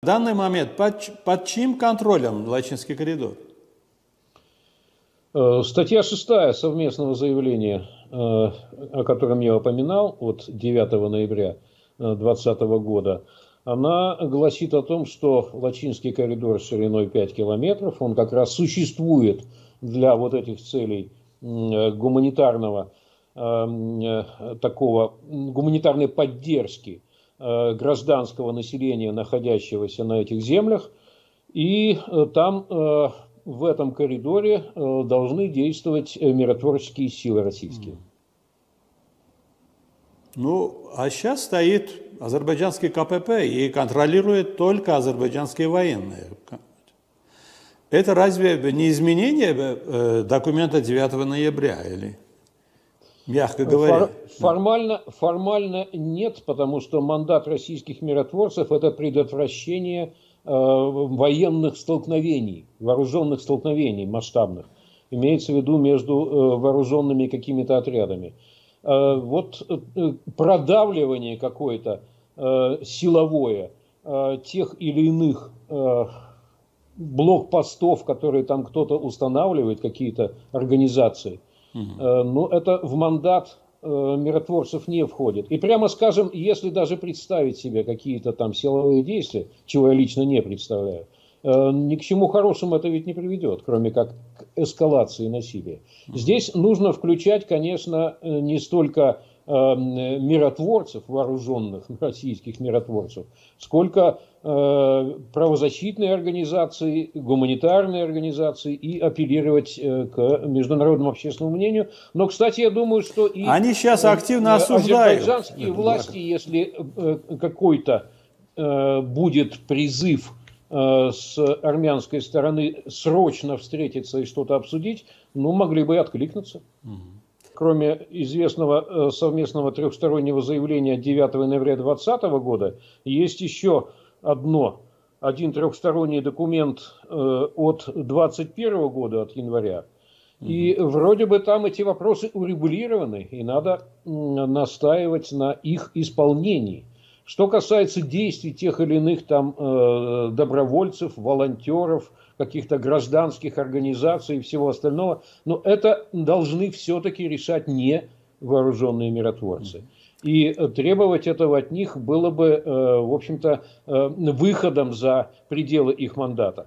В данный момент под, под чьим контролем Лачинский коридор? Э, статья 6 совместного заявления, э, о котором я упоминал, от 9 ноября 2020 года, она гласит о том, что Лачинский коридор шириной 5 километров, он как раз существует для вот этих целей гуманитарного такого гуманитарной поддержки Э, гражданского населения, находящегося на этих землях. И э, там э, в этом коридоре должны действовать миротворческие силы российские. Ну, а сейчас стоит азербайджанский КПП и контролирует только азербайджанские военные. Это разве не изменение документа 9 ноября или? Мягко говоря. Фор, формально, формально нет, потому что мандат российских миротворцев – это предотвращение э, военных столкновений, вооруженных столкновений масштабных. Имеется в виду между э, вооруженными какими-то отрядами. Э, вот э, продавливание какое-то э, силовое э, тех или иных э, блокпостов, которые там кто-то устанавливает, какие-то организации – Угу. Ну, это в мандат э, миротворцев не входит. И прямо скажем, если даже представить себе какие-то там силовые действия, чего я лично не представляю, э, ни к чему хорошему это ведь не приведет, кроме как к эскалации насилия. Здесь нужно включать, конечно, не столько миротворцев, вооруженных российских миротворцев, сколько Э, правозащитные организации, гуманитарные организации и апеллировать э, к международному общественному мнению. Но, кстати, я думаю, что и Они сейчас э, активно осуждают. азербайджанские власти, если какой-то будет призыв с армянской стороны срочно встретиться и что-то обсудить, ну, могли бы и откликнуться. Кроме известного совместного трехстороннего заявления 9 ноября 2020 года, есть еще одно, один трехсторонний документ э, от 21 года, от января. И вроде бы там эти вопросы урегулированы, и надо настаивать на их исполнении. Что касается действий тех или иных там э, добровольцев, волонтеров, каких-то гражданских организаций и всего остального, но это должны все-таки решать не вооруженные миротворцы. И требовать этого от них было бы, э, в общем-то, э, выходом за пределы их мандата.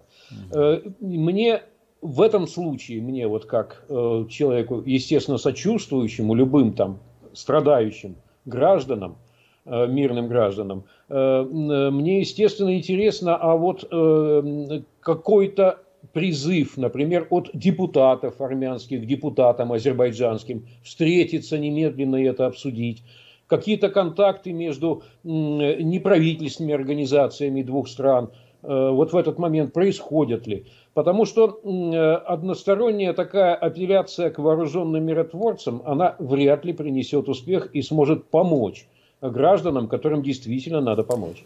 Э, мне в этом случае, мне вот как человеку, естественно, сочувствующему любым там страдающим гражданам, мирным гражданам, мне, естественно, интересно, а вот какой-то призыв, например, от депутатов армянских, депутатам азербайджанским, встретиться немедленно и это обсудить, какие-то контакты между неправительственными организациями двух стран э, вот в этот момент происходят ли. Потому что односторонняя такая апелляция к вооруженным миротворцам, она вряд ли принесет успех и сможет помочь гражданам, которым действительно надо помочь.